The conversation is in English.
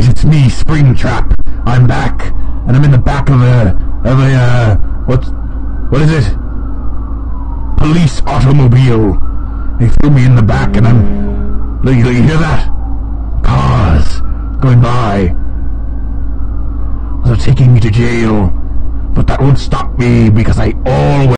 guys, it's me, Springtrap. I'm back, and I'm in the back of a of a uh, what what is it? Police automobile. They threw me in the back, and I'm. Look, look you hear that? Cars going by. They're taking me to jail, but that won't stop me because I always.